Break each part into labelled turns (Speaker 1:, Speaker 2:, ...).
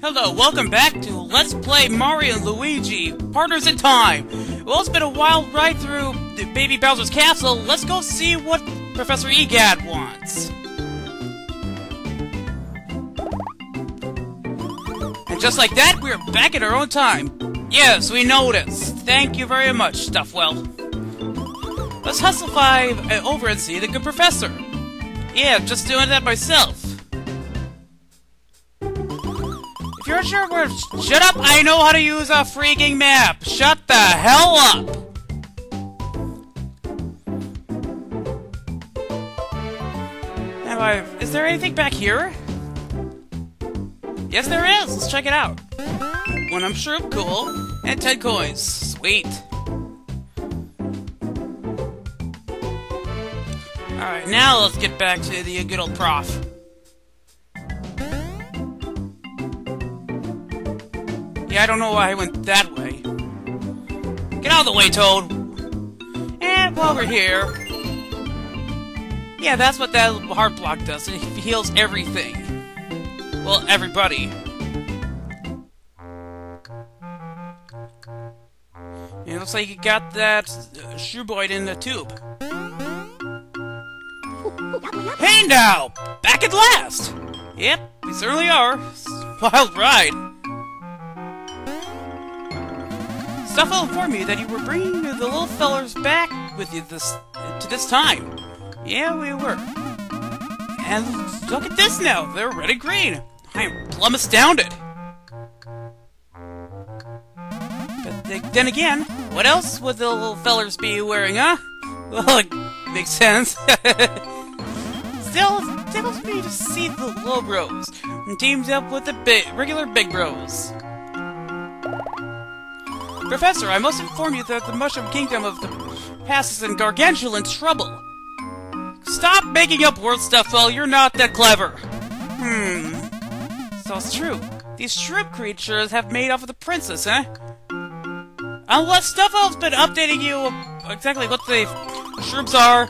Speaker 1: Hello, welcome back to Let's Play Mario and Luigi, Partners in Time. Well, it's been a wild ride through Baby Bowser's Castle. Let's go see what Professor Egad wants. And just like that, we're back at our own time. Yes, we noticed. Thank you very much, Stuffwell. Let's hustle five uh, over and see the good professor. Yeah, just doing that myself. If you're shut up! I know how to use a freaking map. Shut the hell up. Have I? Is there anything back here? Yes, there is. Let's check it out. One I'm sure of cool, and ten coins. Sweet. Alright, now let's get back to the good old prof. I don't know why I went that way. Get out of the way, Toad! And we're here... Yeah, that's what that heart block does. It heals everything. Well, everybody. It looks like you got that uh, shoeboid in the tube. Hey now! Back at last! Yep, we certainly are. Wild ride. Stuffwell inform me that you were bringing the little fellers back with you this to this time. Yeah, we were. And look at this now. They're red and green. I am plumb astounded. But th- then again, what else would the little fellers be wearing, huh? Well, it makes sense. Still, it tickles me to see the little bros teamed up with the big, regular big bros. Professor, I must inform you that the Mushroom Kingdom of the Past is in gargantuan trouble. Stop making up word Stuffwell, you're not that clever. Hmm. So it's true. These shrimp creatures have made off with the princess, eh? Unless Stuffwell's been updating you exactly what the Shroobs are,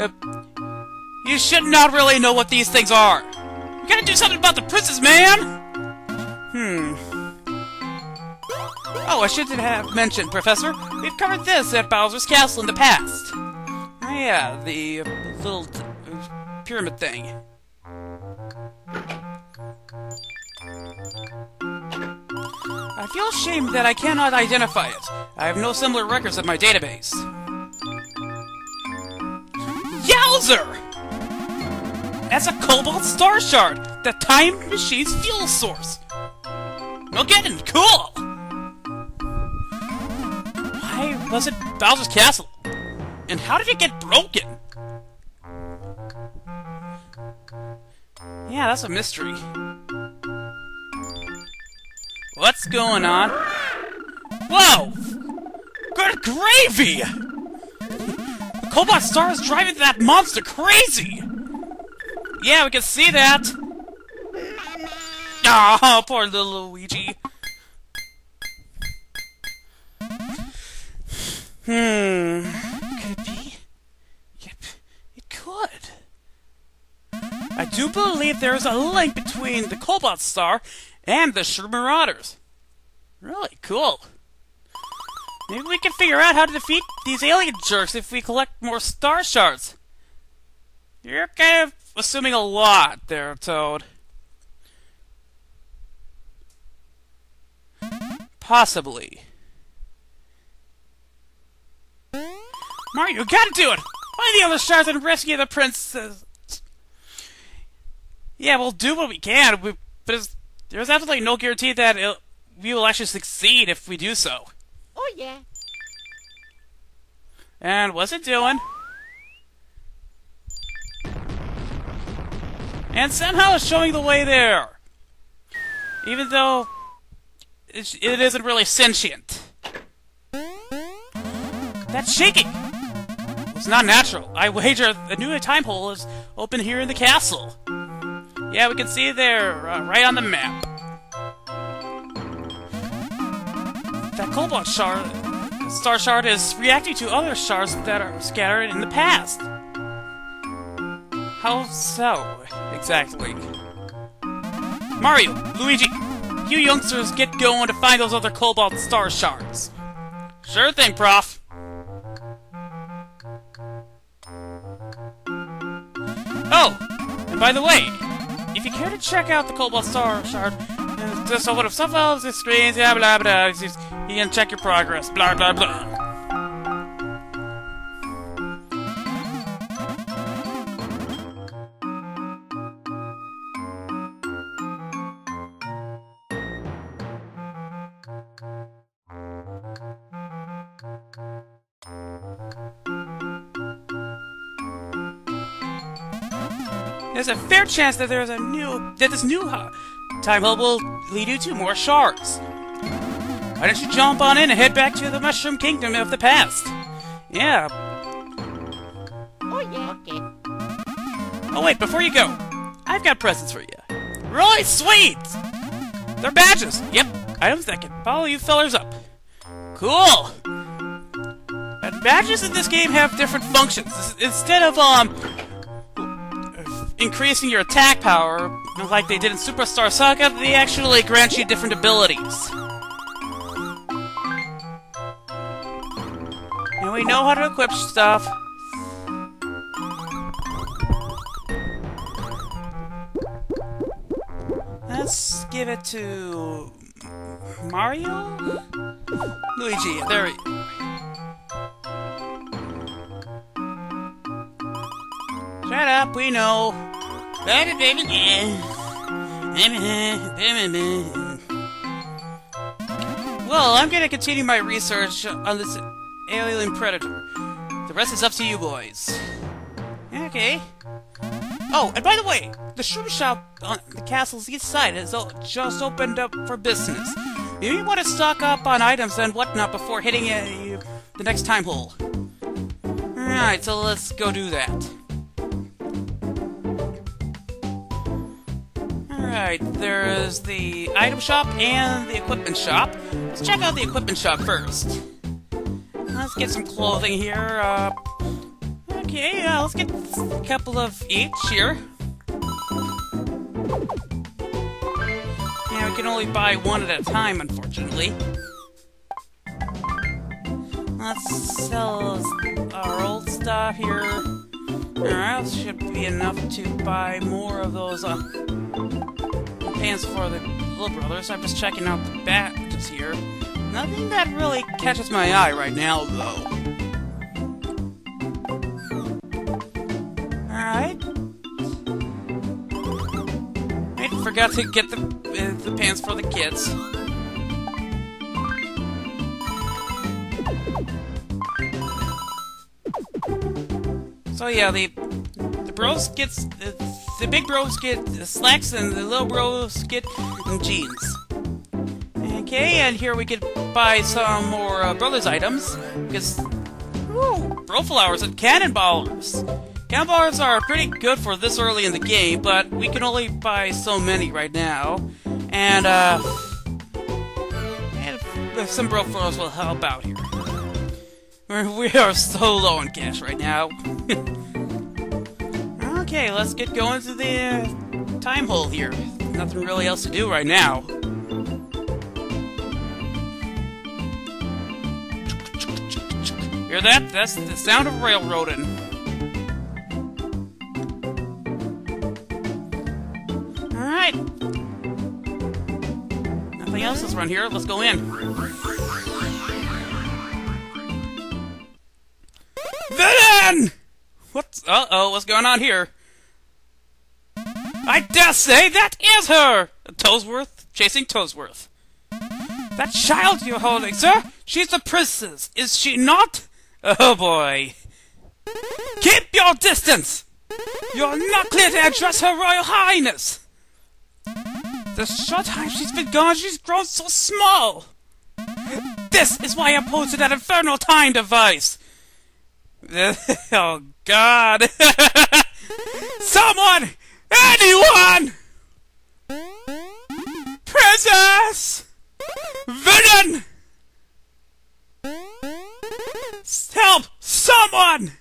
Speaker 1: uh, you should not really know what these things are. You gotta do something about the princess, man! Hmm. Oh, I shouldn't have mentioned, Professor. We've covered this at Bowser's Castle in the past. Oh, yeah, the little uh, pyramid thing. I feel ashamed that I cannot identify it. I have no similar records in my database. Yowzer! That's a Cobalt Star Shard, the Time Machine's fuel source. No kidding, cool! Was it Bowser's Castle? And how did it get broken? Yeah, that's a mystery. What's going on? Whoa! Good gravy! The Cobalt Star is driving that monster crazy! Yeah, we can see that! Oh, poor little Luigi. Do believe there is a link between the Cobalt Star and the Shroob Marauders. Really cool. Maybe we can figure out how to defeat these alien jerks if we collect more star shards. You're kind of assuming a lot there, Toad. Possibly. Mario, you gotta do it! Find the other shards and rescue the princess! Yeah, we'll do what we can, we, but there's absolutely no guarantee that it, we will actually succeed if we do so.
Speaker 2: Oh yeah.
Speaker 1: And what's it doing? And somehow it's showing the way there. Even though it, it isn't really sentient. That's shaking! It's not natural. I wager the new time hole is open here in the castle. Yeah, we can see there, uh, right on the map. That cobalt shard, star shard is reacting to other shards that are scattered in the past. How so, exactly? Mario, Luigi, you youngsters get going to find those other Cobalt Star shards. Sure thing, Prof. Oh, and by the way, if you care to check out the Cobalt Star shard, uh, just open up some of the screens, blah blah blah. You can check your progress, blah blah blah. A fair chance that there's a new that this new uh, time hub will lead you to more shards. Why don't you jump on in and head back to the Mushroom Kingdom of the past? Yeah.
Speaker 2: Oh yeah, okay.
Speaker 1: Oh wait, before you go, I've got presents for you. Really sweet! They're badges. Yep, items that can follow you fellers up. Cool! And badges in this game have different functions. Instead of, um, increasing your attack power, like they did in Superstar Saga, they actually grant you different abilities. And we know how to equip stuff. Let's give it to... Mario? Luigi, there we... Shut up, we know. Well, I'm gonna continue my research on this alien predator. The rest is up to you boys. Okay. Oh, and by the way, the shroom shop on the castle's east side has just opened up for business. You want to stock up on items and whatnot before hitting uh, the next time hole. Alright, so let's go do that. Alright, there's the item shop and the equipment shop. Let's check out the equipment shop first. Let's get some clothing here. Uh, okay, uh, let's get a couple of each here. Yeah, we can only buy one at a time, unfortunately. Let's sell our old stuff here. Alright, should be enough to buy more of those uh, pants for the little brothers. I'm just checking out the badges here. Nothing that really catches my eye right now, though. Alright. I forgot to get the, uh, the pants for the kids. So yeah, the the bros gets the, the big bros get slacks and the little bros get jeans. Okay, and here we could buy some more uh, brothers items because bro flowers and cannonballers. Cannonballers are pretty good for this early in the game, but we can only buy so many right now. And uh, and some bro flowers will help out here. We are so low on cash right now. okay, let's get going to the uh, time hole here. Nothing really else to do right now. Hear that? That's the sound of railroading. Alright. Nothing else is around here. Let's go in. Villain! What's... Uh-oh, what's going on here? I dare say that is her! Toadsworth chasing Toadsworth. That child you're holding, sir? She's the princess, is she not? Oh boy. Keep your distance! You're not clear to address her royal highness! The short time she's been gone, she's grown so small! This is why I posted that infernal time device! oh god! Someone! Anyone! Princess! Villain! Help! Someone!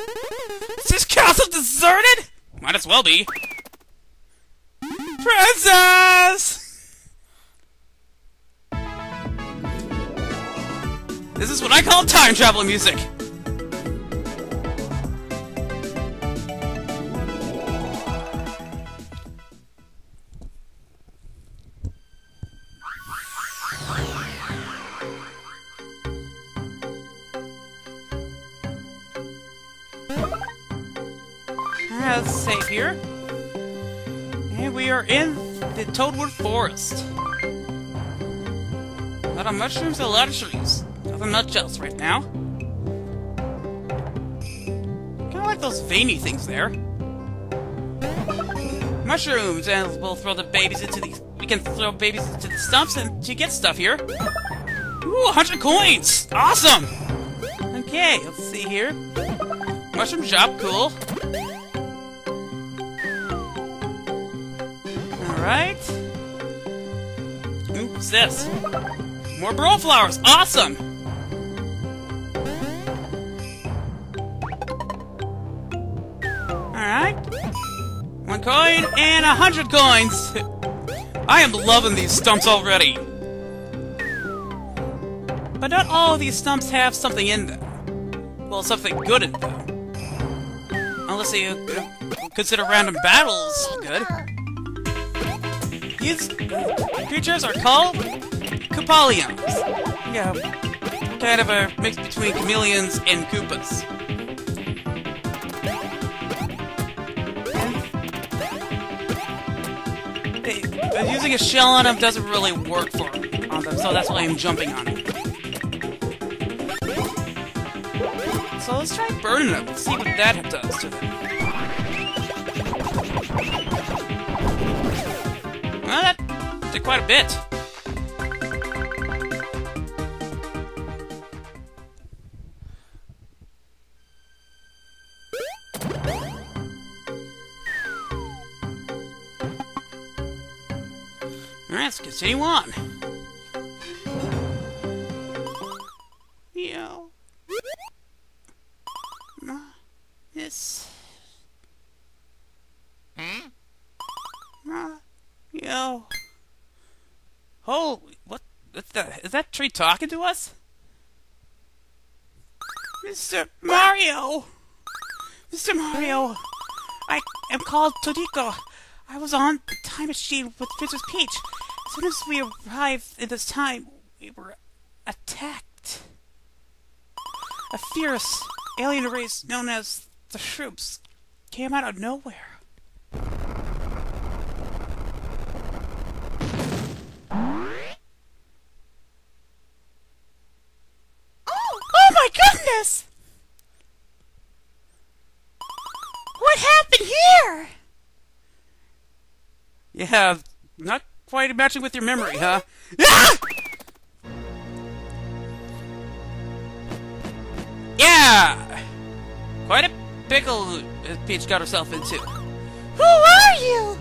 Speaker 1: Is this castle deserted? Might as well be. Princess! This is what I call time travel music! Toadwood Forest. A lot of mushrooms a lot of trees. Nothing right now. Kinda like those veiny things there. Mushrooms, and we'll throw the babies into these. We can throw babies into the stumps and to get stuff here. Ooh, 100 coins! Awesome! Okay, let's see here. Mushroom shop, cool. Alright. Ooh, what's this? More bro flowers! Awesome! Alright. One coin and a hundred coins! I am loving these stumps already. But not all of these stumps have something in them. Well, something good in them. Unless you consider random battles good. These creatures are called Koopeleons. Yeah, kind of a mix between chameleons and Koopas. Uh, using a shell on them doesn't really work for on them, so that's why I'm jumping on it. So let's try burning them, see what that does to them. Quite a bit. Alright, let's continue on. That? Is that tree talking to us? Mr. Mario! Mr. Mario! I am called Toadiko. I was on the time machine with Princess Peach. As soon as we arrived in this time, we were attacked. A fierce alien race known as the Shroobs came out of nowhere. Oh my goodness! What happened here? Yeah, not quite matching with your memory, huh? Ah! Yeah! Quite a pickle Peach got herself into. Who are you?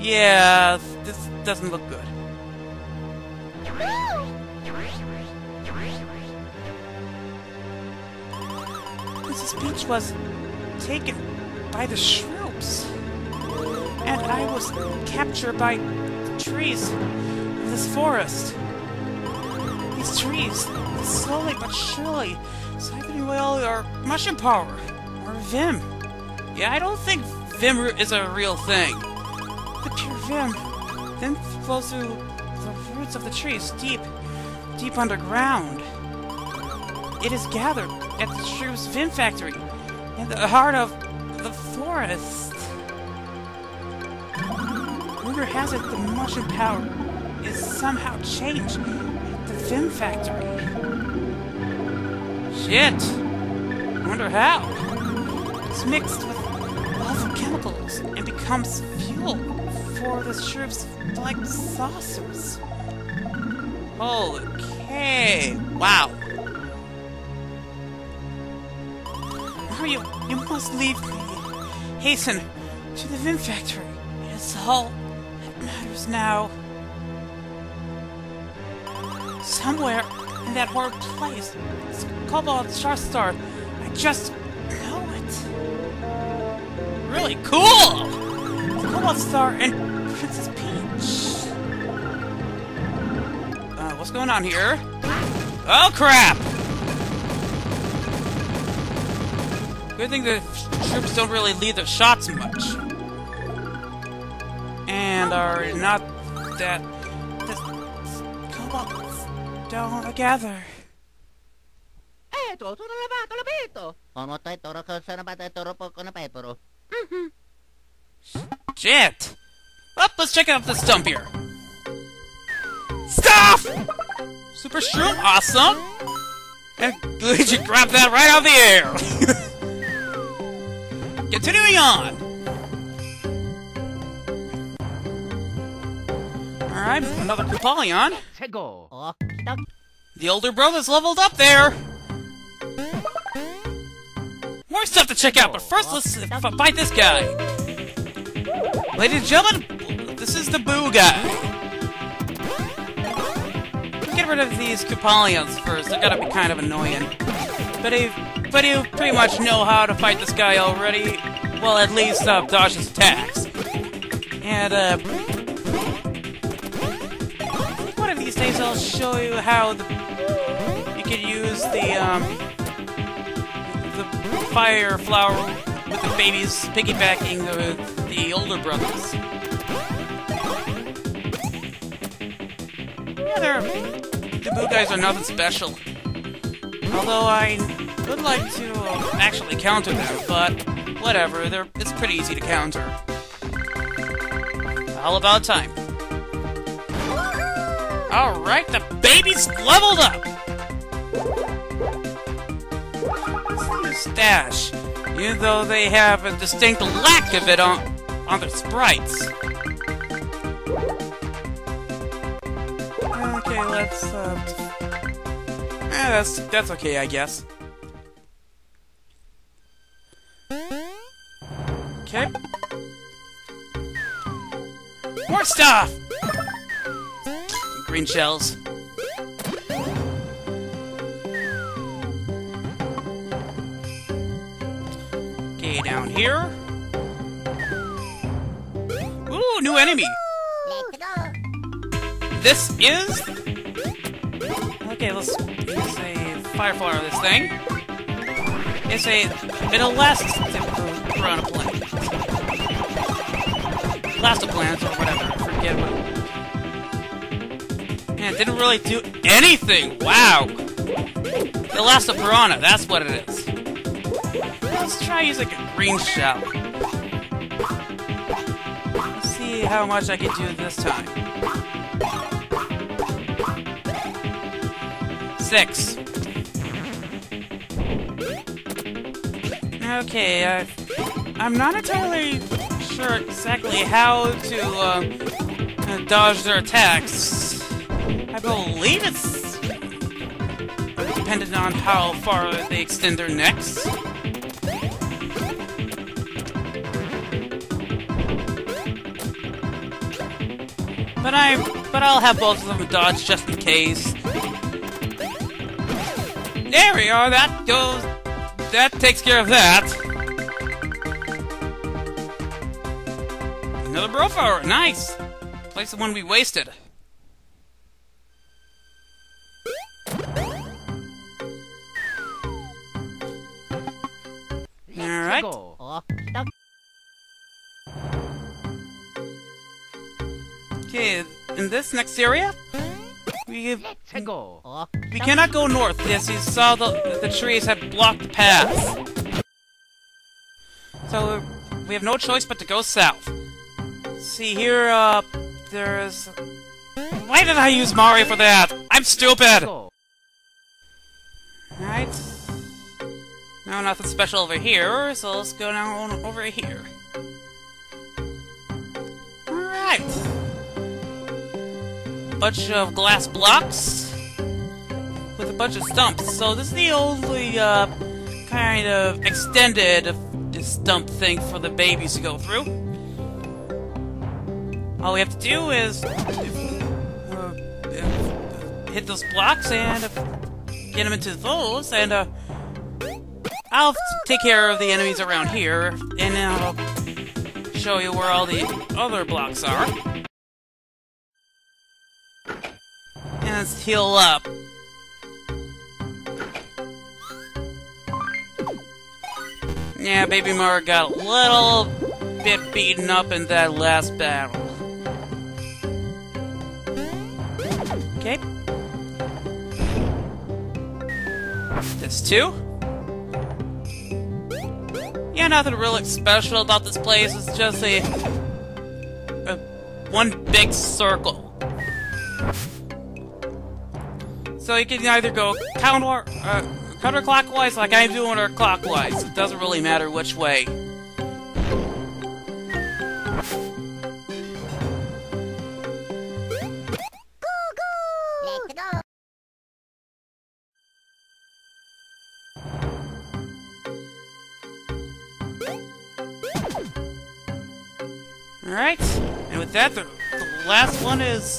Speaker 1: Yeah, this doesn't look good. Mrs. Peach was taken by the Shroobs. And I was captured by the trees of this forest. These trees, slowly but surely, siphoning away all our mushroom power. Or Vim. Yeah, I don't think Vim is a real thing. The pure Vim then flows through the roots of the trees deep, deep underground. It is gathered at the Shroobs' Vim factory in the heart of the forest. Rumor has it the mushroom power is somehow changed at the Vim factory. Shit! Wonder how. It's mixed with lawful chemicals and becomes fuel for the Shroobs' like saucers. Holy Okay. Wow. You must leave me. Hasten to the Vim factory. It is all that matters now. Somewhere in that horrid place, it's Cobalt Starstar. I just know it. Really cool! Cobalt Star and Princess Peach. Uh, what's going on here? Oh, crap! Good thing the troops don't really lead their shots much. And are not that... Kobolds don't gather. Shit! Up, let's check out this dump here. Stuff! Super Shroom, awesome! And Luigi grabbed that right out of the air! Continuing on! Alright, another Koopeleon.
Speaker 2: Let's go.
Speaker 3: Kitak.
Speaker 1: The older brother's leveled up there! More stuff to check out, but first let's fight this guy! Ladies and gentlemen, this is the Boo guy. Get rid of these Koopeleons first, they're gonna be kind of annoying. But you, but you pretty much know how to fight this guy already. Well, at least uh, dodge his attacks. And, uh... One of these days I'll show you how the, you can use the, um... The fire flower with the babies piggybacking the, the older brothers. Yeah, they're... The Boo guys are nothing special. Although I would like to actually counter them, but whatever, they're, it's pretty easy to counter. All about time. Alright, the baby's leveled up! Stash, even though they have a distinct lack of it on, on their sprites. Okay, let's, uh... Eh, that's, that's okay, I guess. Okay. More stuff! Green shells. Okay, down here. Ooh, new enemy!
Speaker 3: Let's.
Speaker 1: This is... Okay, let's use a fire flower this thing. It's a... an elastic piranha plant. Elastiplant or whatever, I forget what... Man, it didn't really do anything! Wow! The last of Piranha, that's what it is. Let's try using a green shell. Let's see how much I can do this time. Six. Okay, uh, I'm not entirely sure exactly how to uh, dodge their attacks. I believe it's dependent on how far they extend their necks. But I, but I'll have both of them dodge just in case. There we are. That goes. That takes care of that. Another bro flower. Nice. Place the one we wasted. All right.
Speaker 2: Go.
Speaker 3: Kitak.
Speaker 1: Okay. In this next area, we
Speaker 2: go.
Speaker 1: We cannot go north. Yes, you saw the the trees had blocked the path. So we have no choice but to go south. See here, uh, there's. Why did I use Mario for that? I'm stupid. Alright. No, nothing special over here, so let's go down over here. Alright. Bunch of glass blocks with a bunch of stumps. So this is the only, uh, kind of extended stump thing for the babies to go through. All we have to do is uh, hit those blocks and uh, get them into those, and uh, I'll take care of the enemies around here, and I'll show you where all the other blocks are. And Let's heal up. Yeah, Baby Mario got a little bit beaten up in that last battle. Okay. This too? Yeah, nothing really special about this place. It's just a, a one big circle. So you can either go counter uh, counterclockwise, like I'm doing, or clockwise. It doesn't really matter which way. Alright, and with that, the, the last one is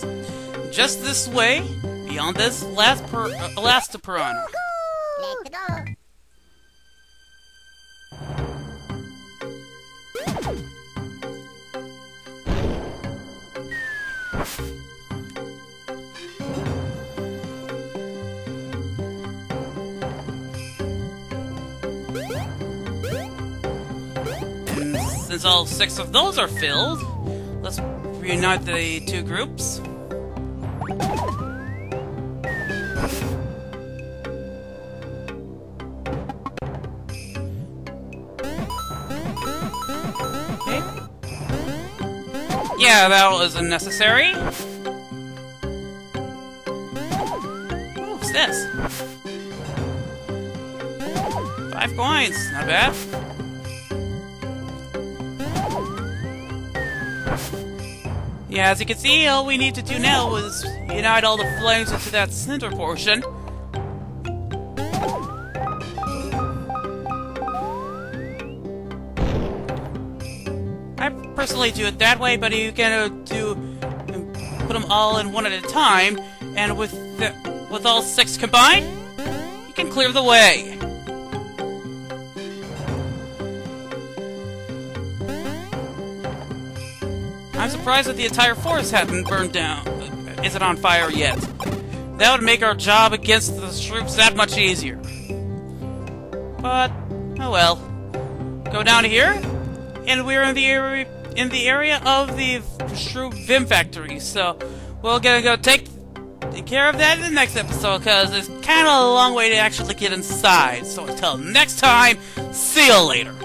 Speaker 1: just this way, beyond this last per uh. All six of those are filled, let's reunite the two groups. Okay. Yeah, that was unnecessary. What's this? Five coins, not bad. Yeah, as you can see, all we need to do now is unite all the flames into that center portion. I personally do it that way, but you can do um, put them all in one at a time, and with the, with all six combined, you can clear the way. Surprised that the entire forest hadn't burned down, isn't on fire yet. That would make our job against the troops that much easier. But, oh well. Go down here, and we're in the area in the area of the Shroom Vim factory. So we're gonna go take, take care of that in the next episode because it's kind of a long way to actually get inside. So until next time, see you later.